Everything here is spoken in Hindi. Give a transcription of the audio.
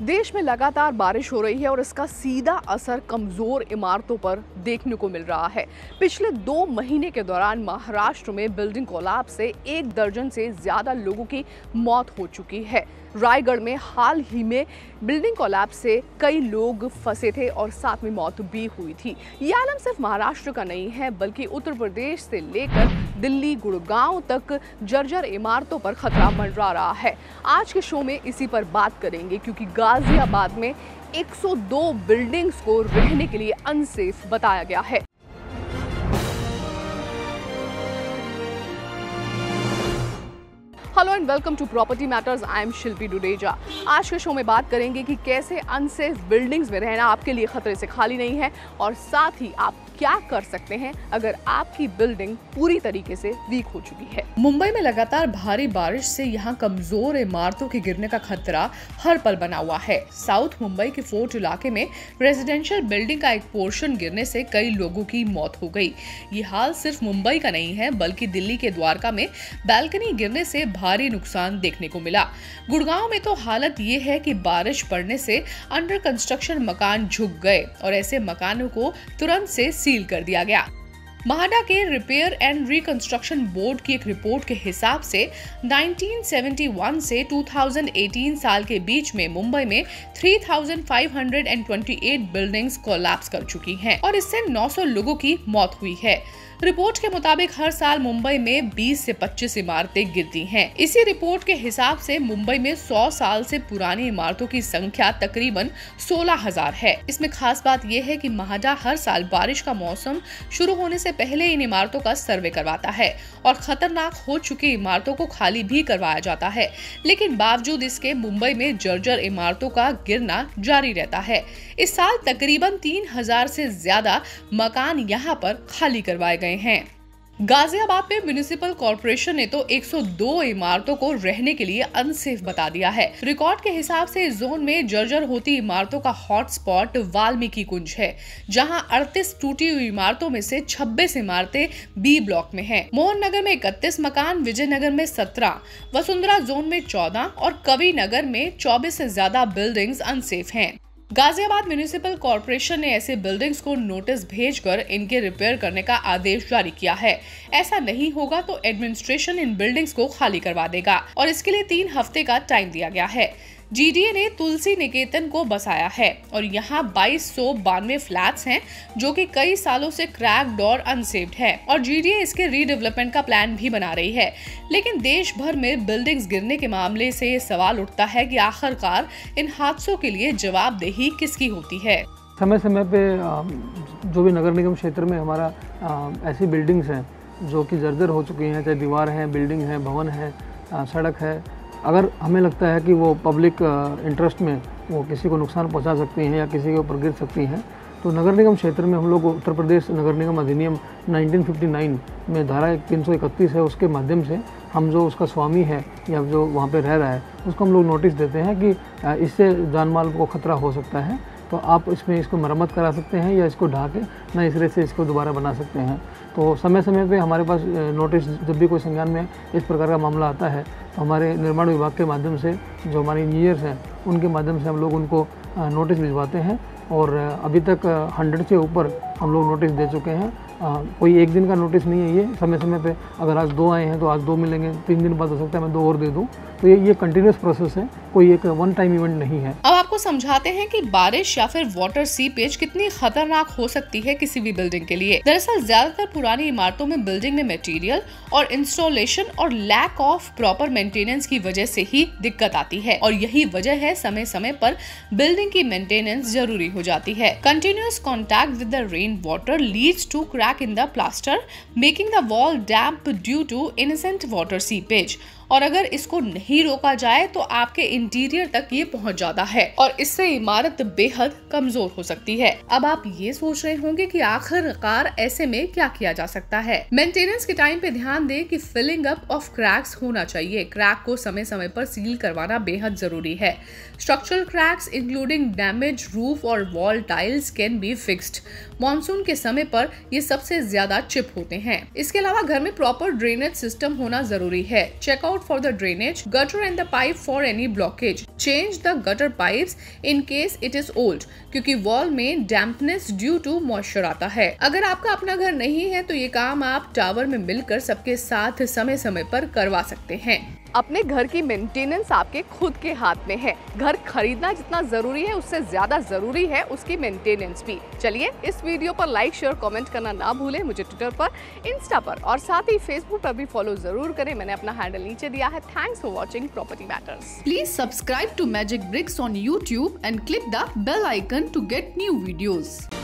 देश में लगातार बारिश हो रही है और इसका सीधा असर कमज़ोर इमारतों पर देखने को मिल रहा है। पिछले दो महीने के दौरान महाराष्ट्र में बिल्डिंग कोलाब से एक दर्जन से ज़्यादा लोगों की मौत हो चुकी है। रायगढ़ में हाल ही में बिल्डिंग कोलैप से कई लोग फंसे थे और साथ में मौत भी हुई थी। ये आलम सिर्फ़ महाराष्ट्र का नहीं है, बल्कि उत्तर प्रदेश से लेकर दिल्ली, गुड़गांव तक जर्जर इमारतों पर खतरा मंडरा रहा है। आज के शो में इसी पर बात करेंगे, क्योंकि गाजियाबाद में 102 बिल्डिंग्स को रहने के लिए अनसेफ बताया गया है। Hello and welcome to Property Matters. I am Shilpi Dudeja. आज के शो में बात करेंगे कि कैसे अनसेफ बिल्डिंग्स में रहना आपके लिए खतरे से खाली नहीं है और साथ ही आप क्या कर सकते हैं अगर आपकी बिल्डिंग पूरी तरीके से वीक हो चुकी है? मुंबई में लगातार भारी बारिश से यहाँ कमज़ोर इमारतों के गिरने का खतरा हर पल बना हुआ है। साउथ मुंबई के फोर्ट इलाके में रेजिडेंशियल बिल्डिंग का एक पोर्शन गिरने से कई लोगों की मौत हो गई। ये हाल सिर्फ़ मुंबई का नहीं है, बल्कि दिल्ली के द्वारका में बैल्कनी गिरने से भारी नुकसान देखने को मिला। गुड़गांव में तो हालत ये है कि बारिश पड़ने से अंडर कंस्ट्रक्शन मकान झुक गए और ऐसे मकानों को तुरंत से सील कर दिया गया। महाडा के रिपेयर एंड रिकंस्ट्रक्शन बोर्ड की एक रिपोर्ट के हिसाब से 1971 से 2018 साल के बीच में मुंबई में 3,528 बिल्डिंग्स कोलैप्स कर चुकी हैं और इससे 900 लोगों की मौत हुई है रिपोर्ट के मुताबिक हर साल मुंबई में 20 से 25 इमारतें गिरती हैं। इसी रिपोर्ट के हिसाब से मुंबई में 100 साल से पुरानी इमारतों की संख्या तकरीबन 16,000 है इसमें खास बात यह है कि महाडा हर साल बारिश का मौसम शुरू होने से पहले इन इमारतों का सर्वे करवाता है और खतरनाक हो चुकी इमारतों को खाली भी करवाया जाता है। लेकिन बावजूद इसके, मुंबई में जर्जर इमारतों का गिरना जारी रहता है। इस साल तकरीबन तीन हज़ार से ज़्यादा मकान यहाँ पर खाली करवाए गए हैं। गाजियाबाद में म्यूनिसिपल कॉरपोरेशन ने तो 102 इमारतों को रहने के लिए अनसेफ बता दिया है रिकॉर्ड के हिसाब से इस जोन में जर्जर होती इमारतों का हॉटस्पॉट वाल्मीकि कुंज है जहाँ 38 टूटी हुई इमारतों में से 26 इमारतें बी ब्लॉक में हैं। मोहन नगर में इकतीस मकान विजयनगर में 17, वसुंधरा जोन में 14 और कवि नगर में 24 से ज़्यादा बिल्डिंग्स अनसेफ हैं। गाजियाबाद म्यूनिसिपल कॉरपोरेशन ने ऐसे बिल्डिंग्स को नोटिस भेजकर इनके रिपेयर करने का आदेश जारी किया है। ऐसा नहीं होगा तो एडमिनिस्ट्रेशन इन बिल्डिंग्स को खाली करवा देगा और इसके लिए तीन हफ़्ते का टाइम दिया गया है। जीडीए ने तुलसी निकेतन को बसाया है और यहाँ बाईस सौ बानवे फ्लैट्स हैं, जो कि कई सालों से क्रैक्ड और अनसेव्ड है और जीडीए इसके रीडेवलपमेंट का प्लान भी बना रही है। लेकिन देश भर में बिल्डिंग्स गिरने के मामले से सवाल उठता है कि आखिरकार इन हादसों के लिए जवाबदेही किसकी होती है? समय समय पे जो भी नगर निगम क्षेत्र में हमारा ऐसी बिल्डिंग्स हैं, जो कि जर्जर हो चुकी हैं, चाहे दीवार हैं बिल्डिंग है, भवन है सड़क है अगर हमें लगता है कि वो पब्लिक इंटरेस्ट में वो किसी को नुकसान पहुँचा सकती हैं या किसी के ऊपर गिर सकती हैं तो नगर निगम क्षेत्र में हम लोग उत्तर प्रदेश नगर निगम अधिनियम 1959 में धारा तीन है, उसके माध्यम से हम जो उसका स्वामी है या जो वहाँ पर रह रहा है, उसको हम लोग नोटिस देते हैं कि इससे जान माल को खतरा हो सकता है। तो आप इसमें इसको मरम्मत करा सकते हैं या इसको ढा के नए सिरे से इसको दोबारा बना सकते हैं। तो समय समय पे हमारे पास नोटिस जब भी कोई संज्ञान में इस प्रकार का मामला आता है तो हमारे निर्माण विभाग के माध्यम से जो हमारे इंजीनियर्स हैं, उनके माध्यम से हम लोग उनको नोटिस भिजवाते हैं और अभी तक हंड्रेड से ऊपर हम लोग नोटिस दे चुके हैं। कोई एक दिन का नोटिस नहीं है ये समय समय पे अगर आज दो आए हैं तो आज दो मिलेंगे, तीन दिन बाद हो सकता है मैं दो और दे दूँ। तो ये ये कंटिन्यूस प्रोसेस है, कोई एक वन टाइम इवेंट नहीं है। अब आपको समझाते हैं कि बारिश या फिर वाटर सीपेज कितनी खतरनाक हो सकती है किसी भी बिल्डिंग के लिए। दरअसल ज़्यादातर पुरानी इमारतों में बिल्डिंग में मटेरियल और इंस्टॉलेशन और लैक ऑफ़ प्रॉपर मेंटेनेंस की वजह से ही दिक्कत आती है। और यही वजह है समय समय पर बिल्डिंग की मेंटेनेंस ज़रूरी हो जाती है। Continuous contact with the rain water leads to crack crack in the plaster, making the wall damp due to innocent water seepage. और अगर इसको नहीं रोका जाए तो आपके इंटीरियर तक ये पहुँच जाता है और इससे इमारत बेहद कमज़ोर हो सकती है। अब आप ये सोच रहे होंगे कि आखिरकार ऐसे में क्या किया जा सकता है? मेंटेनेंस के टाइम पे ध्यान दें कि फिलिंग अप ऑफ़ क्रैक्स होना चाहिए। क्रैक को समय समय पर सील करवाना बेहद ज़रूरी है। Structural cracks including damage roof और wall tiles can be fixed monsoon के समय पर ये सबसे ज़्यादा चिप होते हैं। इसके अलावा घर में प्रॉपर ड्रेनेज सिस्टम होना ज़रूरी है। Checkout out for the drainage, gutter and the pipe for any blockage. Change the gutter pipes in case it is old क्योंकि वॉल में डैम्पनेस ड्यू टू मॉइस्चर आता है अगर आपका अपना घर नहीं है तो ये काम आप टावर में मिलकर सबके साथ समय समय पर करवा सकते हैं अपने घर की मेंटेनेंस आपके खुद के हाथ में है। घर खरीदना जितना ज़रूरी है, उससे ज़्यादा ज़रूरी है उसकी मेंटेनेंस भी। चलिए, इस वीडियो पर लाइक शेयर कमेंट करना ना भूलें। मुझे ट्विटर पर इंस्टा पर और साथ ही फेसबुक पर भी फॉलो ज़रूर करें। मैंने अपना हैंडल नीचे दिया है। Thanks for watching Property Matters please subscribe to Magic Bricks on YouTube and click the bell icon to get new videos